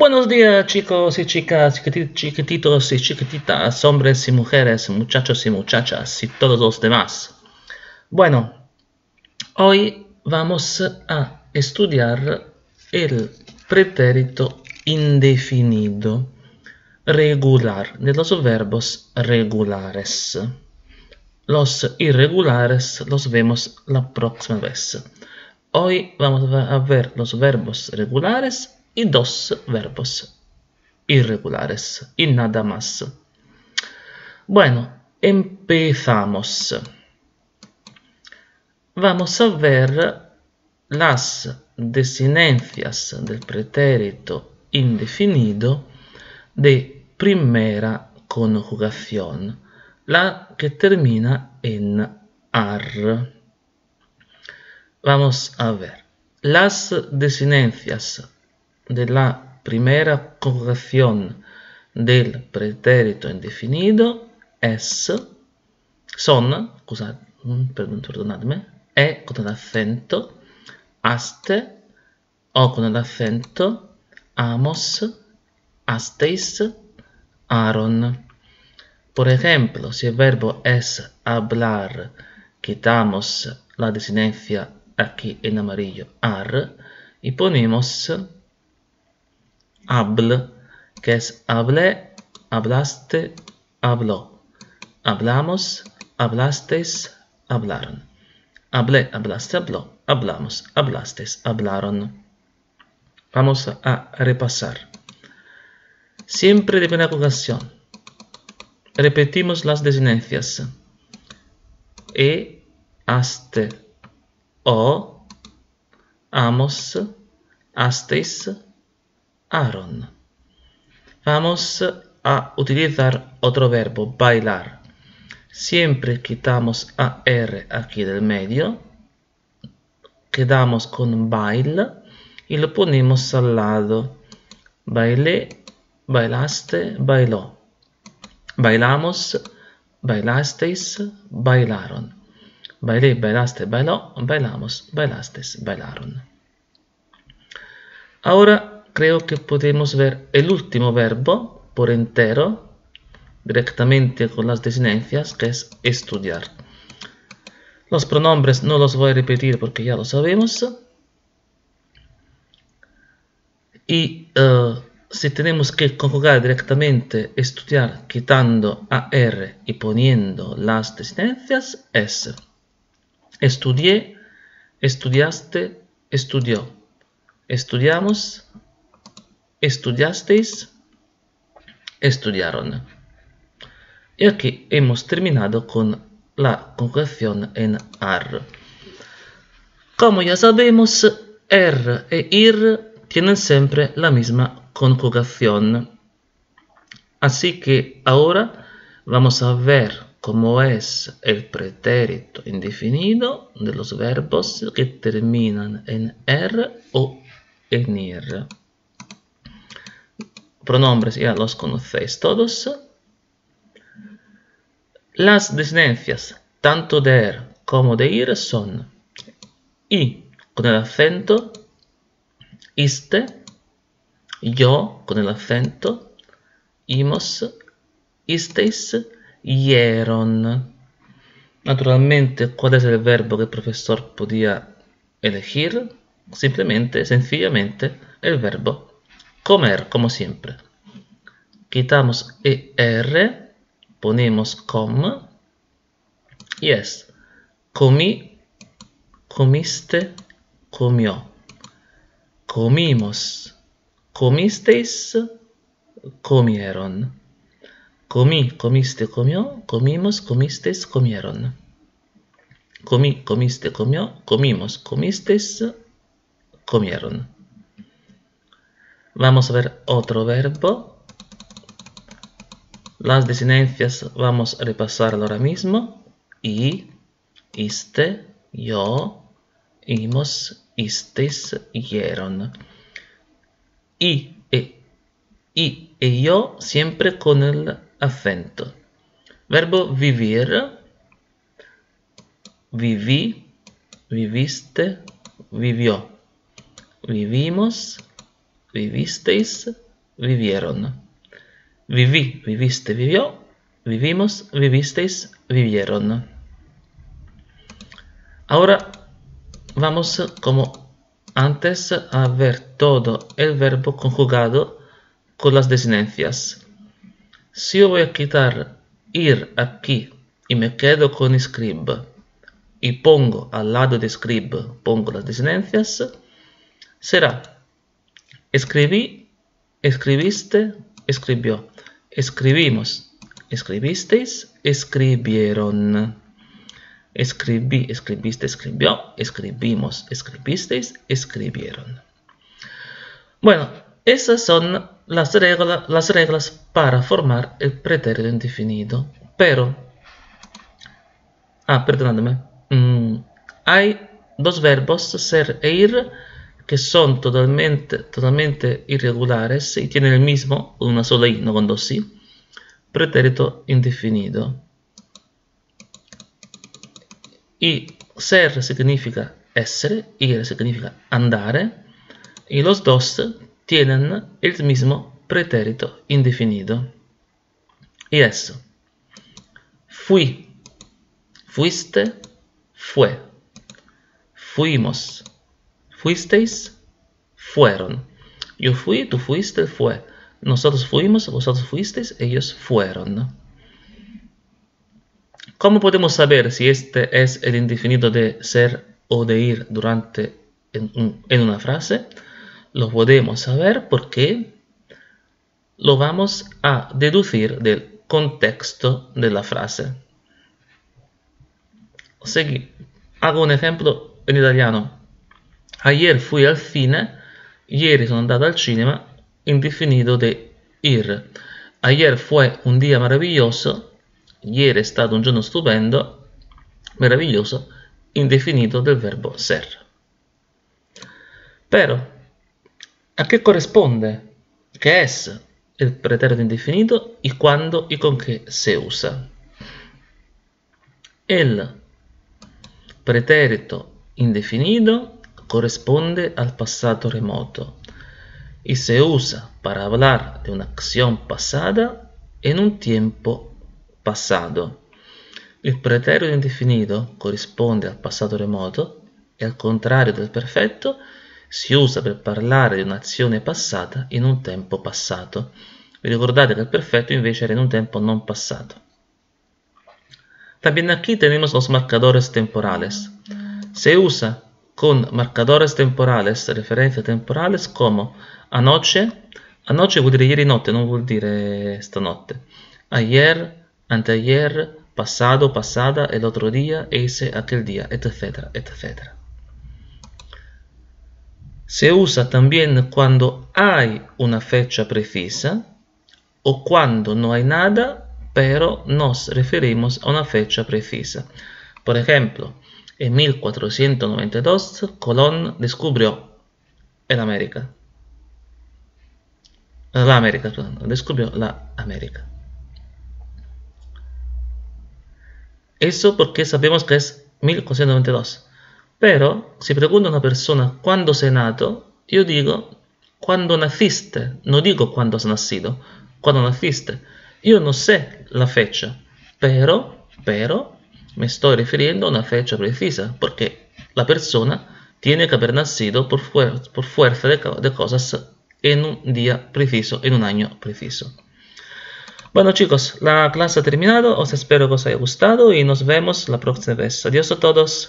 Buenos días chicos y chicas, chiquititos y chiquititas, hombres y mujeres, muchachos y muchachas y todos los demás. Bueno, hoy vamos a estudiar el pretérito indefinido regular de los verbos regulares. Los irregulares los vemos la próxima vez. Hoy vamos a ver los verbos regulares y dos verbos irregulares y nada más. Bueno, empezamos. Vamos a ver las desinencias del pretérito indefinido de primera conjugación, la que termina en ar. Vamos a ver. Las desinencias de la primera conjugación del pretérito indefinido es, son, scusate, perdonadme, è con el acento, aste, o con el acento, amos, asteis, aaron. Por ejemplo, si el verbo es hablar, quitamos la desinencia aquí en amarillo, ar, y ponemos habl, que es hablé, hablaste, habló. Hablamos, hablasteis, hablaron. Hablé, hablaste, habló. Hablamos, hablasteis, hablaron. Vamos a repasar. Siempre de buena conjugación. Repetimos las desinencias. E, aste, o, amos, asteis, Aaron. Vamos a utilizar otro verbo, bailar. Siempre quitamos AR aquí del medio. Quedamos con bail y lo ponemos al lado. Bailé, bailaste, bailó. Bailamos, bailasteis, bailaron. Bailé, bailaste, bailó, bailamos, bailastes, bailaron. Ahora creo que podemos ver el último verbo por entero directamente con las desinencias que es estudiar. Los pronombres no los voy a repetir porque ya lo sabemos. Y eh, si tenemos que conjugar directamente estudiar quitando AR y poniendo las desinencias es estudié, estudiaste, estudió, estudiamos, estudiasteis, estudiaron. Y aquí hemos terminado con la conjugación en ar. Como ya sabemos, er e ir tienen siempre la misma conjugación. Así que ahora vamos a ver cómo es el pretérito indefinido de los verbos que terminan en er o en ir pronombres ya los conocéis todos. Las desinencias, tanto de er como de ir, son y con el acento, iste, yo con el acento, imos, isteis, hieron. Naturalmente, ¿cuál es el verbo que el profesor podía elegir? Simplemente, sencillamente, el verbo comer como siempre. Quitamos ER, ponemos com y es comí, comiste, comió. Comimos, comisteis, comieron. Comí, comiste, comió, comimos, comisteis, comieron. Comí, comiste, comió, comimos, comisteis, comieron. Vamos a ver otro verbo. Las desinencias vamos a repasar ahora mismo. Y, iste, yo, imos, istes, hieron. Y, e, y, e yo siempre con el acento. Verbo vivir. Viví, viviste, vivió. Vivimos, vivisteis, vivieron. Viví, viviste, vivió. Vivimos, vivisteis, vivieron. Ahora vamos como antes a ver todo el verbo conjugado con las desinencias. Si yo voy a quitar ir aquí y me quedo con scrib y pongo al lado de scrib, pongo las desinencias, será escribí, escribiste, escribió, escribimos, escribisteis, escribieron. Escribí, escribiste, escribió, escribimos, escribisteis, escribieron. Bueno, esas son las, las reglas para formar el pretérito indefinido. Pero, ah, perdonadme, mm, hay dos verbos, ser e ir, que son totalmente, totalmente irregulares y tienen el mismo, una sola i, no con dos i, pretérito indefinido. Y ser significa essere, ir significa andare, y los dos tienen el mismo pretérito indefinido. Y eso. Fui, fuiste, fue. Fuimos, fuisteis, fueron. Yo fui, tú fuiste, fue. Nosotros fuimos, vosotros fuisteis, ellos fueron. ¿Cómo podemos saber si este es el indefinido de ser o de ir durante en, una frase? Lo podemos saber porque lo vamos a deducir del contexto de la frase. Hago un ejemplo en italiano. Ayer fui al cine, ieri sono andato al cinema, indefinido de ir. Ayer fue un día maravilloso, Ieri è stato un giorno stupendo, meraviglioso, indefinito del verbo ser. Pero, a qué corresponde? ¿Qué es el pretérito indefinido y cuándo y con qué se usa? El pretérito indefinido corresponde al pasado remoto y se usa para hablar de una acción pasada en un tiempo passato. Il preterito indefinido corrisponde al passato remoto e al contrario del perfetto si usa per parlare di un'azione passata in un tempo passato. Vi ricordate che il perfetto invece era in un tempo non passato. También aquí tenemos los marcadores temporales. Se usa con marcadores temporales, referencias temporales como anoche, anoche vuol dire ieri notte, non vuol dire stanotte. Ayer, anteayer, pasado, pasada, el otro día, ese, aquel día, etc., etc. Se usa también cuando hay una fecha precisa o cuando no hay nada, pero nos referimos a una fecha precisa. Por ejemplo, en 1492 Colón descubrió el América. La América, perdón, descubrió la América. Eso porque sabemos que es 1492. Pero si pregunto a una persona cuándo se nato, yo digo cuando naciste, no digo cuándo has nacido, cuando naciste. Yo no sé la fecha, pero, pero me estoy refiriendo a una fecha precisa, porque la persona tiene que haber nacido por, por fuerza de, de cosas en un día preciso, en un año preciso. Bueno chicos, la clase ha terminado, os espero que os haya gustado y nos vemos la próxima vez. Adiós a todos.